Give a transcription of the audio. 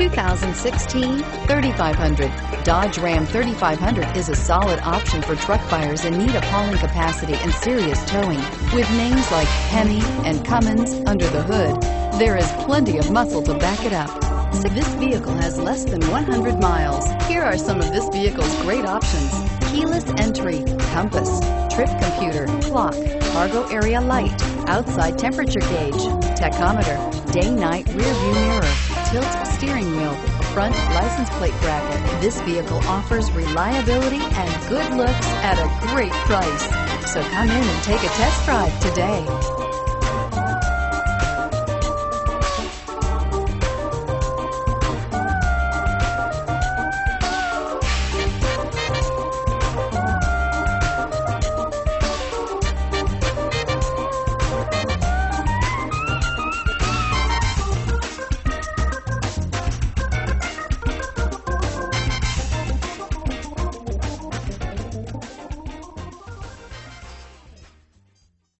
2016 3500. Dodge Ram 3500 is a solid option for truck buyers in need of hauling capacity and serious towing. With names like Hemi and Cummins under the hood, there is plenty of muscle to back it up. This vehicle has less than 100 miles. Here are some of this vehicle's great options. Keyless entry, compass, trip computer, clock, cargo area light, outside temperature gauge, tachometer, day-night rear view mirror, tilt steering wheel, front license plate bracket. This vehicle offers reliability and good looks at a great price. So come in and take a test drive today.